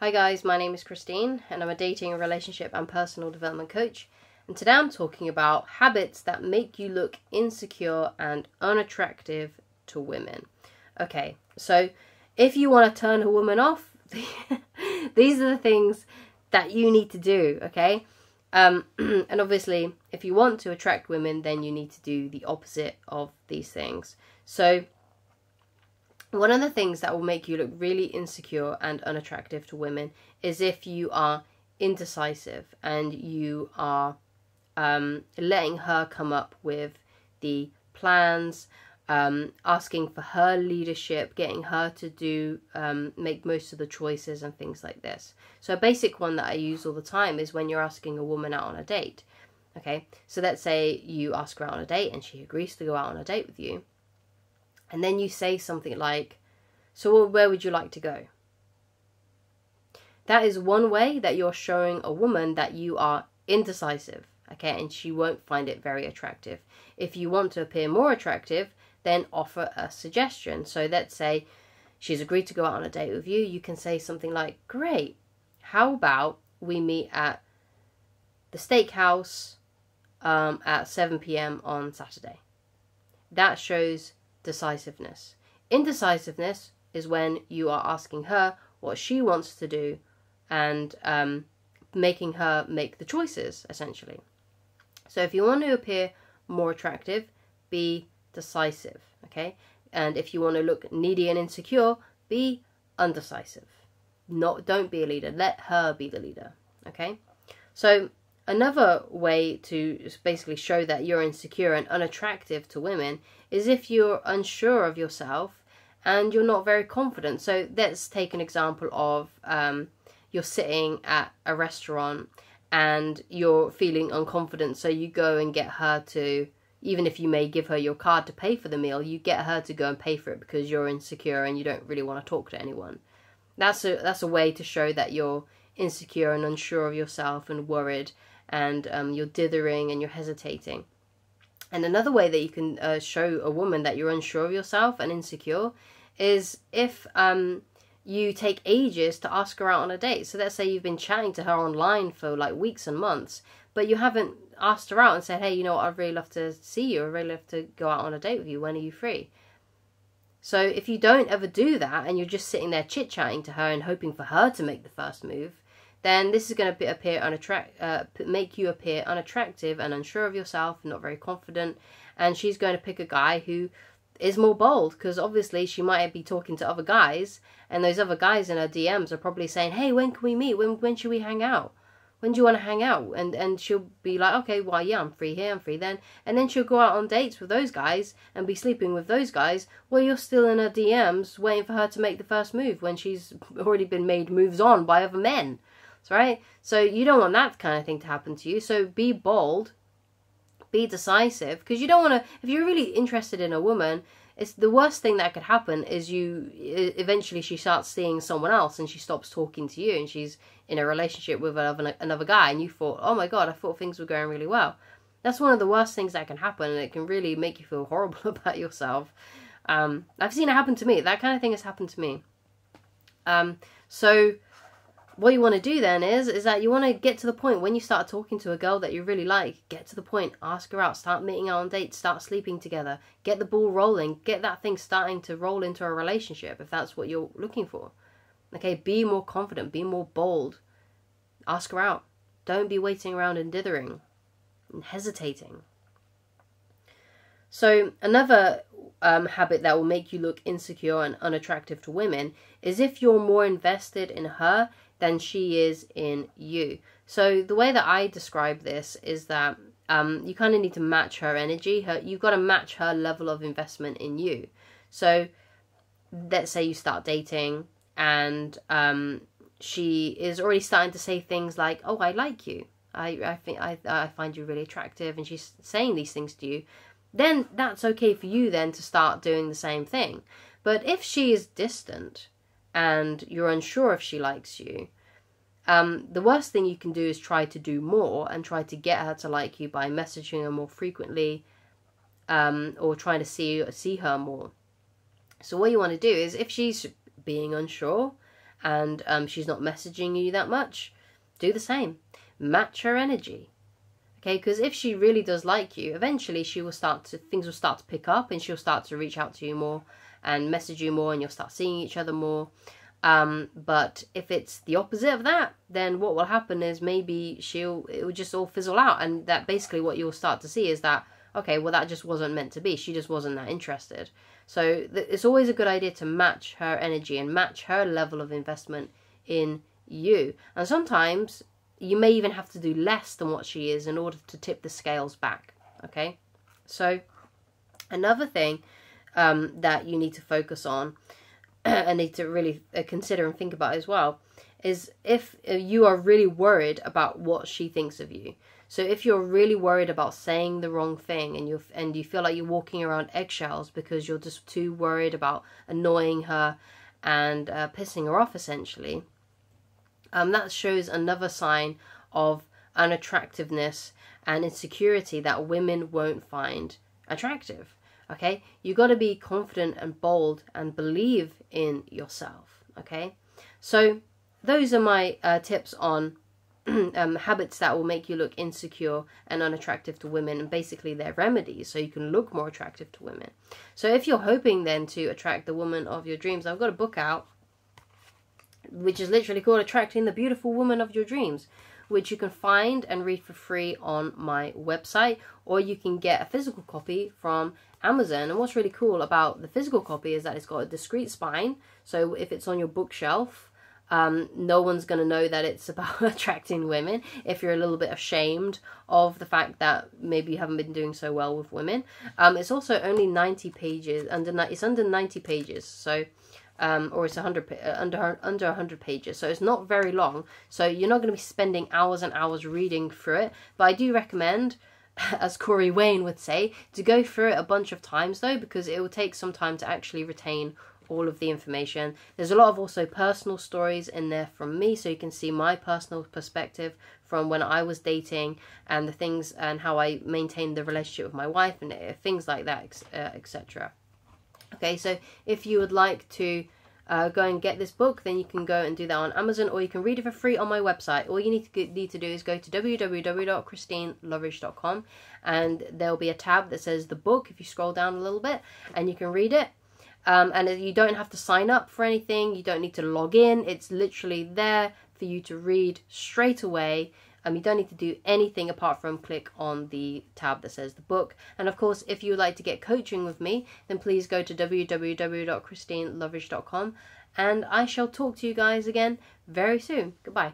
Hi guys, my name is Christine and I'm a dating, relationship and personal development coach. And today I'm talking about habits that make you look insecure and unattractive to women. Okay, so if you want to turn a woman off, these are the things that you need to do, okay? Um, and obviously, if you want to attract women, then you need to do the opposite of these things. So, one of the things that will make you look really insecure and unattractive to women is if you are indecisive and you are um, letting her come up with the plans, um, asking for her leadership, getting her to do um, make most of the choices and things like this. So a basic one that I use all the time is when you're asking a woman out on a date. Okay, so let's say you ask her out on a date and she agrees to go out on a date with you and then you say something like, So, where would you like to go? That is one way that you're showing a woman that you are indecisive, okay, and she won't find it very attractive. If you want to appear more attractive, then offer a suggestion. So, let's say she's agreed to go out on a date with you, you can say something like, Great, how about we meet at the steakhouse um, at 7 pm on Saturday? That shows decisiveness. Indecisiveness is when you are asking her what she wants to do and um, making her make the choices, essentially. So if you want to appear more attractive, be decisive, okay? And if you want to look needy and insecure, be undecisive. Not don't be a leader. Let her be the leader, okay? So Another way to basically show that you're insecure and unattractive to women is if you're unsure of yourself and you're not very confident. So let's take an example of um, you're sitting at a restaurant and you're feeling unconfident, so you go and get her to, even if you may give her your card to pay for the meal, you get her to go and pay for it because you're insecure and you don't really want to talk to anyone. That's a that's a way to show that you're insecure and unsure of yourself and worried and um, you're dithering and you're hesitating. And another way that you can uh, show a woman that you're unsure of yourself and insecure is if um, you take ages to ask her out on a date. So let's say you've been chatting to her online for like weeks and months, but you haven't asked her out and said, hey, you know what, I'd really love to see you. I'd really love to go out on a date with you. When are you free? So if you don't ever do that and you're just sitting there chit chatting to her and hoping for her to make the first move, then this is going to appear unattract, uh, make you appear unattractive and unsure of yourself, not very confident. And she's going to pick a guy who is more bold because obviously she might be talking to other guys, and those other guys in her DMs are probably saying, "Hey, when can we meet? When when should we hang out? When do you want to hang out?" And and she'll be like, "Okay, well, yeah, I'm free here, I'm free then." And then she'll go out on dates with those guys and be sleeping with those guys while you're still in her DMs waiting for her to make the first move when she's already been made moves on by other men right? So you don't want that kind of thing to happen to you. So be bold, be decisive, because you don't want to. If you're really interested in a woman, it's the worst thing that could happen is you eventually she starts seeing someone else and she stops talking to you and she's in a relationship with another another guy and you thought, oh my god, I thought things were going really well. That's one of the worst things that can happen and it can really make you feel horrible about yourself. Um, I've seen it happen to me. That kind of thing has happened to me. Um, so what you want to do then is is that you want to get to the point when you start talking to a girl that you really like get to the point ask her out start meeting out on dates start sleeping together get the ball rolling get that thing starting to roll into a relationship if that's what you're looking for. Okay be more confident be more bold. Ask her out. Don't be waiting around and dithering and hesitating. So another um, habit that will make you look insecure and unattractive to women is if you're more invested in her than she is in you. So the way that I describe this is that um, you kind of need to match her energy. Her, you've got to match her level of investment in you. So let's say you start dating and um, she is already starting to say things like, "Oh, I like you. I I think I I find you really attractive," and she's saying these things to you. Then that's okay for you then to start doing the same thing. But if she is distant and you're unsure if she likes you, um, the worst thing you can do is try to do more and try to get her to like you by messaging her more frequently um, or trying to see see her more. So what you want to do is if she's being unsure and um, she's not messaging you that much, do the same. Match her energy. Okay, because if she really does like you, eventually she will start to things will start to pick up and she'll start to reach out to you more and message you more and you'll start seeing each other more. Um, but if it's the opposite of that, then what will happen is maybe she'll it will just all fizzle out and that basically what you'll start to see is that okay, well that just wasn't meant to be. She just wasn't that interested. So th- it's always a good idea to match her energy and match her level of investment in you. And sometimes you may even have to do less than what she is in order to tip the scales back. Okay? So, another thing um, that you need to focus on and need to really uh, consider and think about as well is if uh, you are really worried about what she thinks of you. So if you're really worried about saying the wrong thing and you and you feel like you're walking around eggshells because you're just too worried about annoying her and uh, pissing her off essentially, um, that shows another sign of unattractiveness and insecurity that women won't find attractive. Okay, you got to be confident and bold and believe in yourself. Okay, so those are my uh, tips on um, habits that will make you look insecure and unattractive to women, and basically their remedies so you can look more attractive to women. So, if you're hoping then to attract the woman of your dreams, I've got a book out which is literally called Attracting the Beautiful Woman of Your Dreams, which you can find and read for free on my website, or you can get a physical copy from Amazon. And what's really cool about the physical copy is that it's got a discreet spine, so if it's on your bookshelf, um, no one's going to know that it's about attracting women if you're a little bit ashamed of the fact that maybe you haven't been doing so well with women. Um, it's also only 90 pages, under it's under 90 pages, so um, or it's 100 uh, under under 100 pages so it's not very long so you're not going to be spending hours and hours reading through it. But i do recommend as corey wayne would say to go through it a bunch of times though because it will take some time to actually retain all of the information. There's a lot of also personal stories in there from me so you can see my personal perspective from when i was dating and the things and how i maintained the relationship with my wife and uh, things like that etc Okay, so if you would like to uh, go and get this book, then you can go and do that on Amazon, or you can read it for free on my website. All you need to need to do is go to www.christineloveridge.com, and there'll be a tab that says the book. If you scroll down a little bit, and you can read it. Um, and you don't have to sign up for anything. You don't need to log in. It's literally there for you to read straight away um, you don't need to do anything apart from click on the tab that says the book. And of course, if you would like to get coaching with me, then please go to www.christineloveridge.com and I shall talk to you guys again very soon. Goodbye.